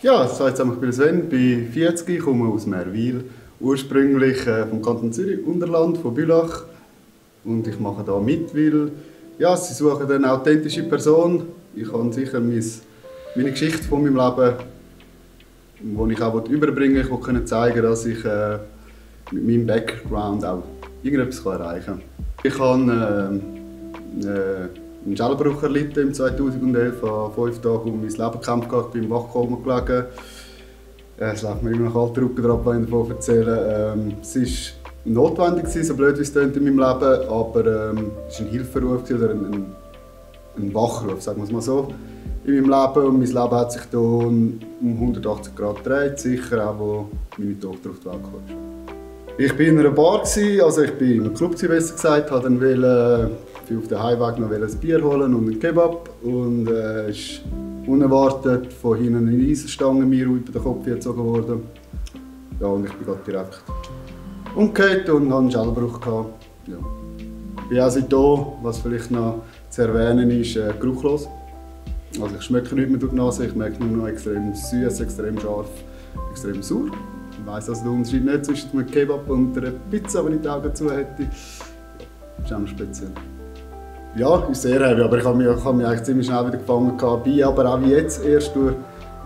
Ja, das heißt, ich bin Sven, bin 40, komme aus Merwil, ursprünglich äh, vom Kanton Zürich, Unterland, von Bülach. Und ich mache da mit, weil ja, sie suchen eine authentische Person. Ich habe sicher mein, meine Geschichte von meinem Leben, die ich auch überbringen will. Ich will zeigen, dass ich äh, mit meinem Background auch irgendetwas erreichen kann. Ich habe äh, äh, einen Schellbruch erlitten im 2011, an fünf Tagen um mein Leben gekämpft, ich bin im Wachkoma gelegen. Äh, es läuft mir immer noch kalte Rücken drauf, wenn ich davon erzähle. Ähm, es war notwendig, so blöd wie es in meinem Leben, aber ähm, es war ein Hilferuf oder ein, ein, ein Wachruf, sagen wir es mal so, in meinem Leben. Und mein Leben hat sich hier um 180 Grad gedreht, sicher auch, wo meine Tochter auf die Welt kam. Ich war in einer Bar, also ich war einem Club, besser gesagt, habe dann wollte, auf dem Heimweg noch ein Bier holen und einen Kebab und äh, ist unerwartet von hinten eine Eisenstange mir über den Kopf gezogen worden. Ja, und ich bin gerade direkt umgekehrt und hatte einen Schellbruch. Gehabt. Ja. Ich bin auch seitdem, was vielleicht noch zu erwähnen ist, äh, geruchlos. Also ich schmecke nicht mehr durch die Nase, ich merke nur noch extrem süß, extrem scharf, extrem sauer. Ich weiss also den Unterschied nicht zwischen einem Kebab und einer Pizza, wenn ich die Augen zu hätte. Das ist auch speziell. Ja, ist sehr heavy, aber ich habe mich, ich habe mich eigentlich ziemlich schnell wieder gefangen. Bin aber auch wie jetzt erst durch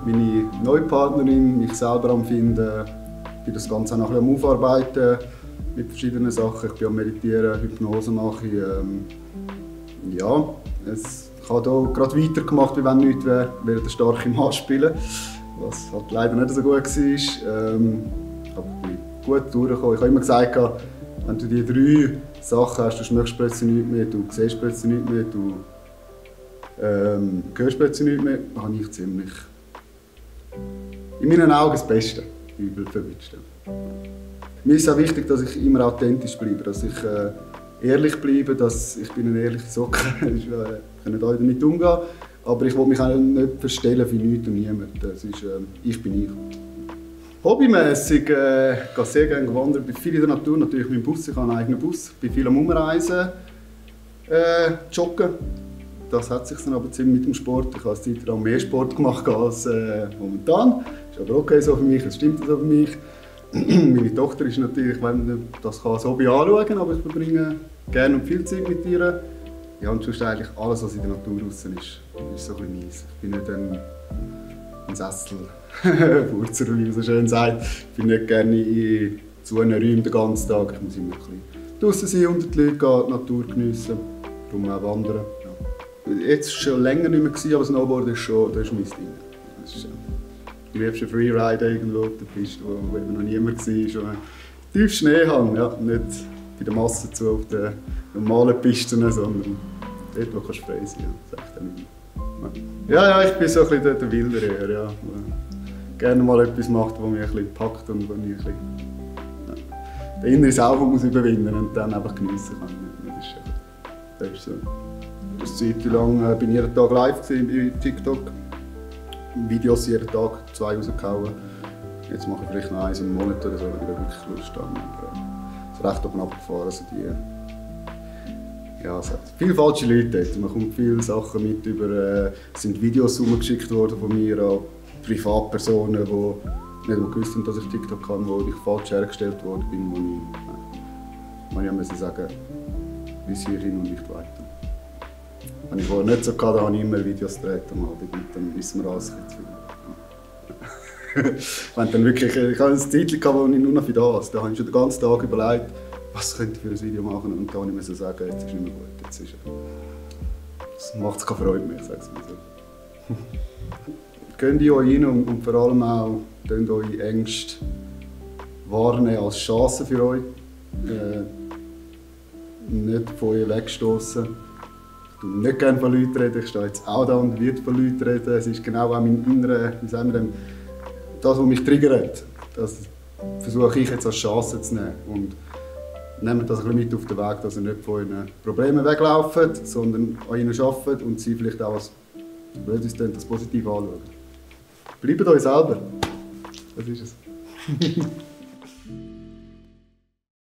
meine neue Partnerin, mich selber am Finden, bin das Ganze auch noch ein bisschen am Aufarbeiten mit verschiedenen Sachen. Ich bin am Meditieren, Hypnose mache ich. Ähm, ja, es, ich habe hier gerade weitergemacht, wie wenn nichts wäre, während der starke Mann spielen, was halt leider nicht so gut war. Ähm, ich bin gut durchgekommen. Ich habe immer gesagt, wenn du die drei Sachen hast, du schmeckst plötzlich nichts mehr, du siehst plötzlich nichts mehr, du ähm, hörst plötzlich nichts mehr, habe ich ziemlich in meinen Augen das Beste übel verwünscht. Mir ist auch wichtig, dass ich immer authentisch bleibe, dass ich äh, ehrlich bleibe, dass ich bin eine ehrliche Socke, ich äh, kann nicht damit umgehen, aber ich will mich auch nicht verstellen für nichts und niemand. Das ist, äh, ich bin ich. Hobbymässig äh, gehe sehr gerne wandern, bin viel in der Natur, natürlich mit dem Bus, ich habe einen eigenen Bus, bin viel am Umreisen, äh, joggen. Das hat sich dann aber ziemlich mit dem Sport. Ich habe eine Zeit lang mehr Sport gemacht als äh, momentan. Ist aber okay so für mich, es stimmt so für mich. Meine Tochter ist natürlich, wenn das kann als Hobby anschauen, aber ich verbringe gerne und viel Zeit mit ihr. Ja, und sonst eigentlich alles, was in der Natur draußen ist, ist so ein bisschen meins. Ich bin nicht ein, ein Sessel. Wurzer, wie man so schön sagt. Ich bin nicht gerne in zu einem Räumen den ganzen Tag. Ich muss immer ein bisschen draußen sein, unter die Leute gehen, die Natur geniessen, darum auch wandern. Ja. Jetzt schon länger nicht mehr, gewesen, aber Snowboard ist schon das ist mein Ding. Das ist, äh, am liebsten Freeride irgendwo auf der Piste, wo, wo eben noch niemand war. Schon tief Schnee haben, ja, nicht bei der Masse zu auf den normalen Pisten, sondern dort, wo du frei sein kannst. Ja, ja, ich bin so ein bisschen der, der Wilderer, ja gerne mal etwas macht, das mich ein bisschen packt und wo ich ein bisschen, ja, den inneren Sauber muss überwinden und dann einfach geniessen kann. Das ist, das ist so. Das Zeit lang äh, bin ich jeden Tag live bei TikTok. Videos jeden Tag, zwei rausgehauen. Jetzt mache ich vielleicht noch eins im Monat oder so, wenn ich wirklich Lust habe. Aber es ist recht oben abgefahren. Also die, ja, es hat viele falsche Leute dort. Man kommt viele Sachen mit über, äh, sind Videos umgeschickt worden von mir an Privatpersonen, die nicht gewusst haben, dass ich TikTok kann, wo ich falsch hergestellt worden bin, wo ich, äh, man ja sagen, bis hierhin und nicht weiter. Wenn ich vorher nicht so hatte, habe ich immer Videos gedreht am Abend und dann wissen wir alles. Wenn dann wirklich, ich hatte eine Zeit, wo ich nur noch für das, da habe ich schon den ganzen Tag überlegt, was könnte ich für ein Video machen und ich mir sagen, jetzt ist nicht mehr gut, jetzt ist, das macht es keine Freude mehr, sage ich mal so. Geht euch rein und, und vor allem auch eure Ängste wahrnehmen als Chance für euch. Äh, nicht von euch wegstoßen. Ich tue nicht gerne von Leuten reden, ich stehe jetzt auch da und werde von Leuten reden. Es ist genau auch mein innerer, wie sagen wir dem, das, was mich triggert. Das versuche ich jetzt als Chance zu nehmen. Und nehmt das ein bisschen mit auf den Weg, dass ihr nicht von euren Problemen weglauft, sondern an ihnen arbeitet und sie vielleicht auch als blöd ist, das positiv anschauen. Bleibt euch selber. Das ist es.